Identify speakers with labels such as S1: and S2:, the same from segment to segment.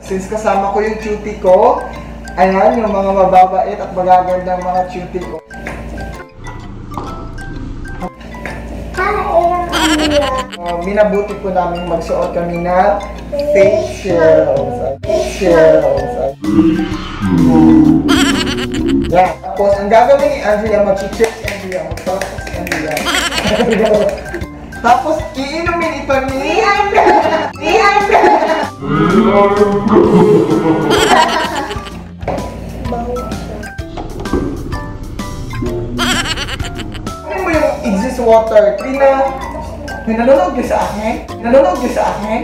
S1: Since kasama ko yung cutie ko, ayan, yung mga mababait at magagandang mga cutie ko. Uh, minabuti po namin magsuot kami na face shields. Face shields. Yan. Tapos, ang gagawin ni Andrea, mag-check Andrea, magpalakas si Andrea. Tapos, iinumin ito ni... Ni Ano mo yung exist water? May nanonood ka sa akin? Nanonood ka sa akin?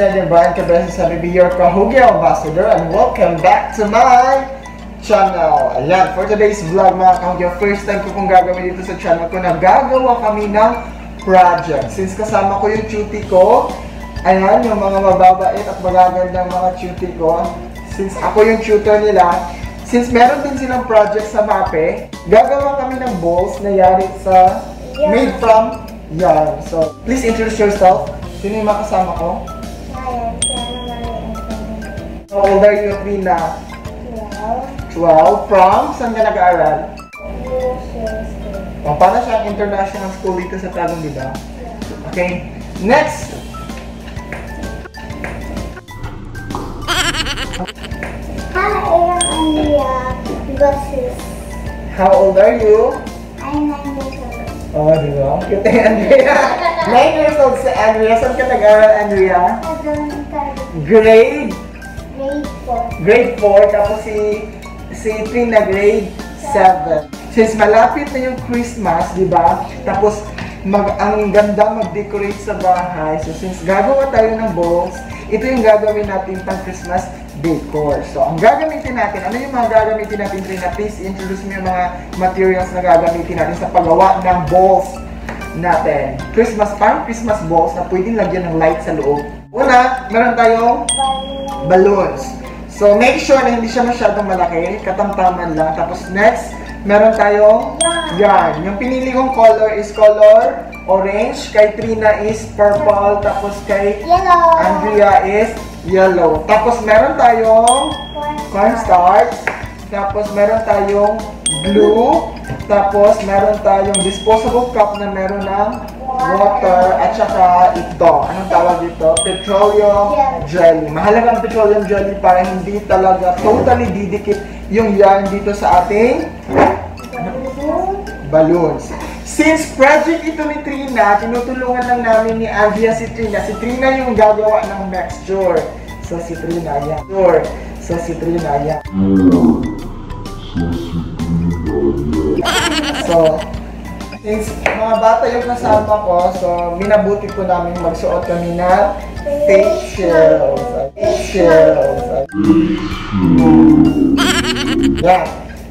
S1: Is Megan Brian Cabeza sa BB Your Kahugya Ambassador and welcome back to my channel. Ayan, for today's vlog mga kahugya, first time ko pong gagawin dito sa channel ko na gagawa kami ng project. Since kasama ko yung cutie ko, ayan, yung mga mababait at magagandang mga cutie ko. Since ako yung tutor nila, since meron din silang project sa MAPE, gagawa kami ng balls na yari sa
S2: Yarn.
S1: made from yarn. So, please introduce yourself. Sino yung makasama ko? How old are you, Rina?
S2: Well,
S1: 12. From? Saan ka nag-aaral?
S2: English School.
S1: O, para siya international school dito sa Tagum, di ba? Okay. Next!
S2: Hi, I'm Amelia. This is
S1: How old are you?
S2: I'm nine years old.
S1: Oh, di ba? Cute ni Andrea. 9 years old si Andrea. Saan ka nag-aaral, Andrea?
S2: Elementary
S1: Grade?
S2: Grade four.
S1: Grade 4. Tapos si, si Trina, grade 7. Since malapit na yung Christmas, di ba? Tapos, mag, ang ganda mag-decorate sa bahay. So, since gagawa tayo ng balls, ito yung gagawin natin pang Christmas decor. So, ang gagamitin natin, ano yung mga gagamitin natin, Trina? Please introduce mo yung mga materials na gagamitin natin sa paggawa ng balls natin. Christmas, parang Christmas balls na pwedeng lagyan ng light sa loob. Una, meron tayong
S2: Balloon.
S1: balloons. So, make sure na hindi siya masyadong malaki, katamtaman lang. Tapos next, meron tayong yarn. Yung pinili kong color is color orange, kay Trina is purple, tapos kay
S2: Yellow.
S1: Andrea is yellow. Tapos meron tayong cornstarch, tapos meron tayong blue, tapos meron tayong disposable cup na meron ng water, at saka ito. Anong tawag dito? Petroleum jelly. Mahalaga ang petroleum jelly para hindi talaga totally didikit yung yarn dito sa ating
S2: Balloon.
S1: balloons. Since project ito ni Trina, tinutulungan lang namin ni Andrea si Trina. Si Trina yung gagawa ng mixture. So si Trina yan. Sure. So si Trina yan. So, since mga bata yung kasama ko, so minabuti po namin magsuot kami na face shields. Face shields. Yan.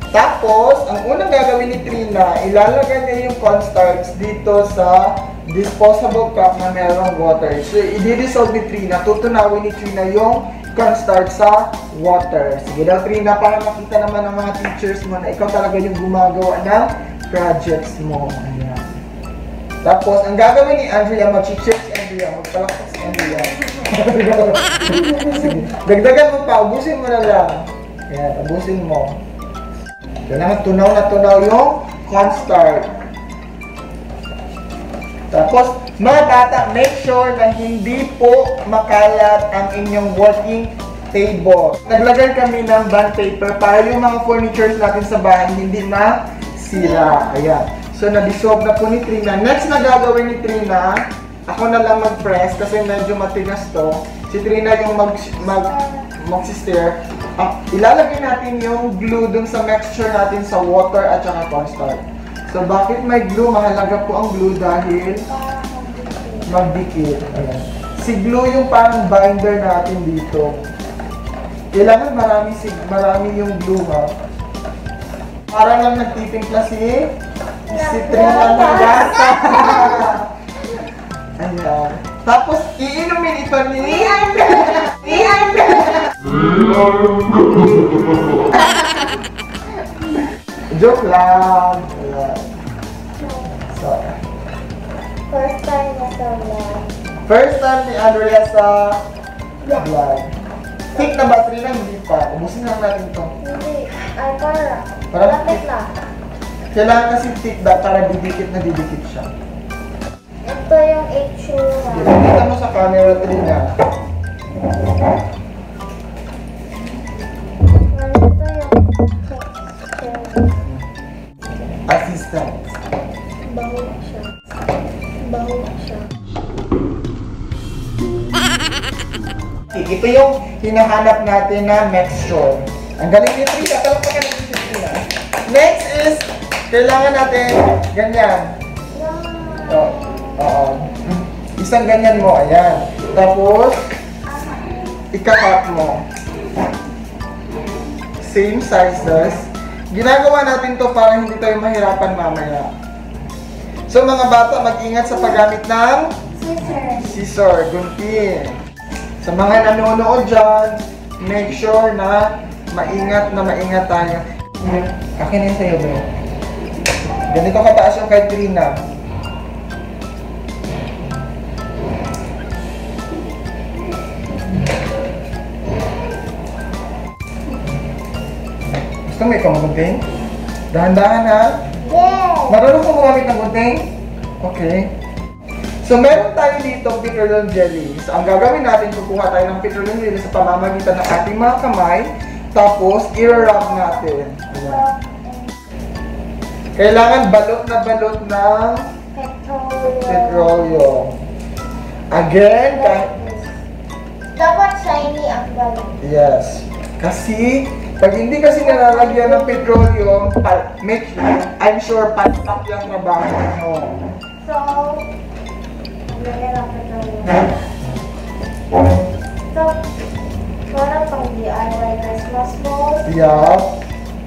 S1: Tapos, ang unang gagawin ni Trina, ilalagay niya yung cornstarch dito sa disposable cup na merong water. So, i-dissolve ni Trina, tutunawin ni Trina yung cornstarch sa water. Sige daw Trina, para makita naman ng mga teachers mo na ikaw talaga yung gumagawa ng projects mo. Ayan. Tapos, ang gagawin ni Andrea, mag-check si Andrea, magpalakas si Andrea. Sige. Dagdagan mo pa, ubusin mo na lang. Ayan, ubusin mo. Kailangan tunaw na tunaw yung cornstarch. Tapos, mga make sure na hindi po makalat ang inyong working table. Naglagay kami ng bond paper para yung mga furnitures natin sa bahay hindi masira. Ayan. So, na-dissolve na po ni Trina. Next na gagawin ni Trina, ako na lang mag-press kasi medyo matigas to. Si Trina yung mag, mag, mag-stir. Ah, ilalagay natin yung glue dun sa mixture natin sa water at saka cornstarch. So, bakit may glue? Mahalaga po ang glue dahil magdikit. Ayan. Si glue yung parang binder natin dito. Kailangan marami, si, marami yung glue ha. Para lang nagtitimpla si si Trina ng gasa. Ayan. Tapos, iinumin ito ni... Ni Joke lang. Ayan. So,
S2: First time na vlog.
S1: first time ni Andrea sa vlog. Think na battery na, hindi pa. Ubusin lang natin ito.
S2: Hindi. Ay, para.
S1: Para-
S2: Lapit na.
S1: Kailangan kasi tick back para didikit na didikit siya.
S2: Ito yung itsura.
S1: Kita mo sa camera din niya. Hinahanap natin na mixture. Ang galing ni Trina. Talapakan natin si Trina. Next is, kailangan natin ganyan. Oo. Oo. Isang ganyan mo, ayan. Tapos, ika-cut mo. Same sizes. Ginagawa natin to para hindi tayo mahirapan mamaya. So mga bata, mag-ingat sa paggamit ng
S2: Scissors.
S1: scissor, gunting. Sa mga nanonood dyan, make sure na maingat na maingat tayo. Akin na sa'yo, bro. Ganito kataas yung kay Trina. Gusto mo ikaw magunting? Dahan-dahan ha?
S2: Yes!
S1: Marunong ko gumamit ng gunting? Okay. So, meron tayo dito petroleum jelly. So, ang gagawin natin, kukuha tayo ng petroleum jelly sa pamamagitan ng ating mga kamay. Tapos, i-wrap natin. Ayan. Kailangan balot na balot ng
S2: Petroleum.
S1: petroleum. Again, kahit...
S2: Dapat shiny ang galing.
S1: Yes. Kasi, pag hindi kasi nalalagyan ng petroleum, make, I'm sure patak yung trabaho mo.
S2: So, ng petroleum. So, parang pang DIY Christmas balls.
S1: Yeah.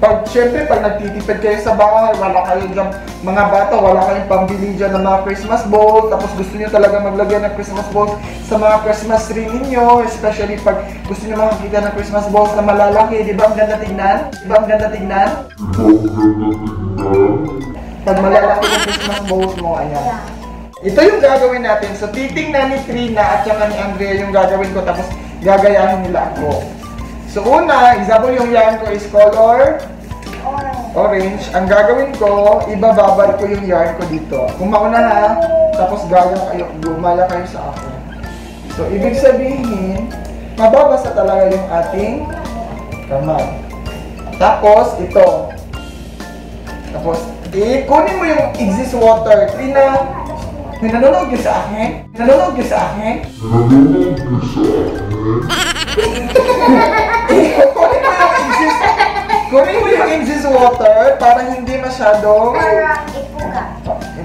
S1: Pag, syempre, pag nagtitipid kayo sa bahay, wala kayo dyan, mga bata, wala kayong pambili dyan ng mga Christmas balls, tapos gusto niyo talaga maglagay ng Christmas balls sa mga Christmas tree ninyo, especially pag gusto niyo makakita ng Christmas balls na malalaki, di ba ang ganda tignan? Di ba ang ganda tignan? Pag malalaki yung Christmas balls mo, ayan. Ito yung gagawin natin. So, titingnan ni Trina at saka ni Andrea yung gagawin ko, tapos gagayahin nila ako. So, una, example yung yarn ko is color
S2: Orange.
S1: orange. Ang gagawin ko, ibababad ko yung yarn ko dito. Kung mauna ha, tapos gaya kayo, gumaya kayo sa akin. So, ibig sabihin, mababasa talaga yung ating kamay. Tapos, ito. Tapos, eh, kunin mo yung exist water. Trina, may nanonood ka sa akin? May nanonood ka sa akin? Kunin mo yung exist Kunin mo yung exist water para hindi masyadong
S2: Parang ipuga.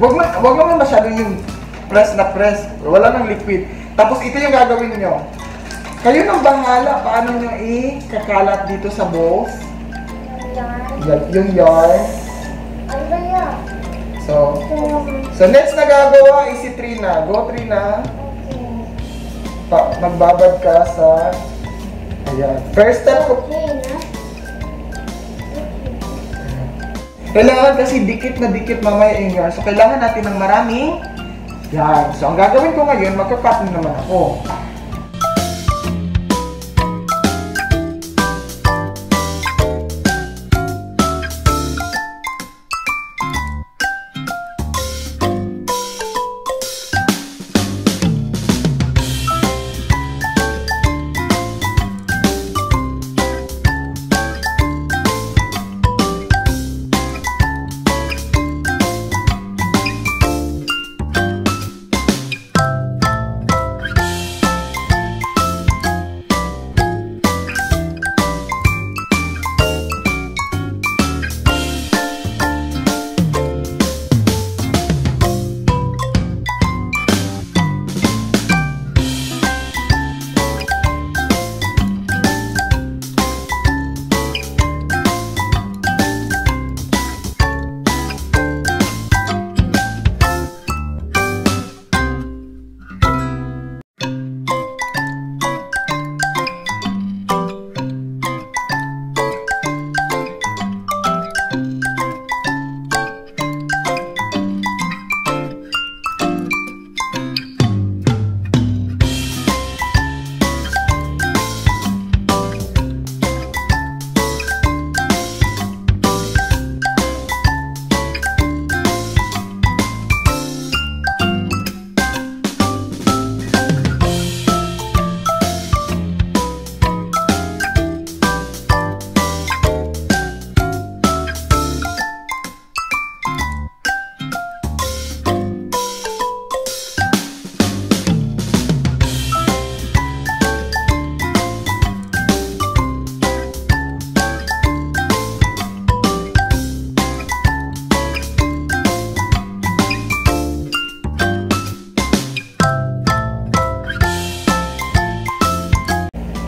S1: Wag mo, wag mo masyado yung press na press. Wala nang liquid. Tapos ito yung gagawin niyo. Kayo nang bahala paano nyo i-kakalat dito sa bowls.
S2: Yan.
S1: Yan, yung yarn.
S2: Yan?
S1: So, so next na gagawa is si Trina. Go Trina. Pa, magbabad ka sa... Ayan. First step ko.
S2: Okay na.
S1: Kailangan kasi dikit na dikit mamaya yung yarn. So, kailangan natin ng maraming yarn. So, ang gagawin ko ngayon, magka-cut na naman ako.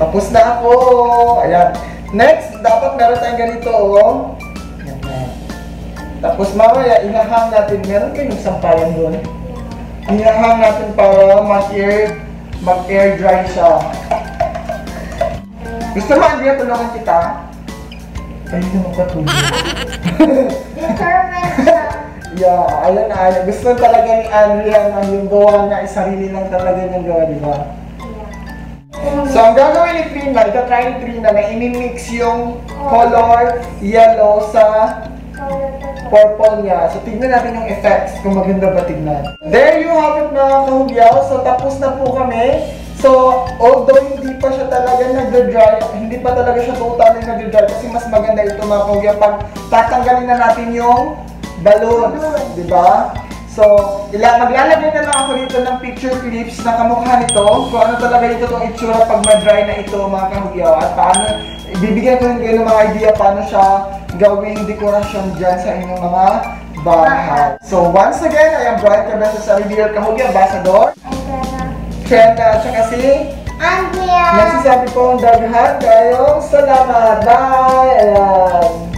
S1: Tapos na ako. Ayan. Next, dapat meron tayong ganito, oh. Ayan na. Tapos mamaya, inahang natin. Meron kayong sampayan doon. Inahang natin para mag-air, mag-air dry siya. Gusto mo, Andrea, tulungan kita? Ay, hindi mo
S2: siya.
S1: Yeah, ayun na, ayun. Gusto talaga ni Andrea na yung gawa niya, ay sarili lang talaga niyang gawa, di ba? So, ang gagawin ni Trina, ika-try ni Trina na imimix yung color yellow sa purple niya. So, tignan natin yung effects kung maganda ba tignan. There you have it mga kahugyaw. So, tapos na po kami. So, although hindi pa siya talaga nagda-dry, hindi pa talaga siya totally nagda-dry kasi mas maganda ito mga kahugyaw pag tatanggalin na natin yung balloons, di ba? So, maglalagay na lang ako dito ng picture clips na kamukha nito kung ano talaga ito itong itsura pag ma-dry na ito mga kahugyaw at paano, ibibigyan ko rin kayo ng mga idea paano siya gawing dekorasyon dyan sa inyong mga bahay. So, once again, I am Brian Cabeza sa Reveal Kahugyaw Ambassador. Trenda, at saka si
S2: Andrea!
S1: nagsasabi po ang daghan kayong salamat. Bye! Ayan.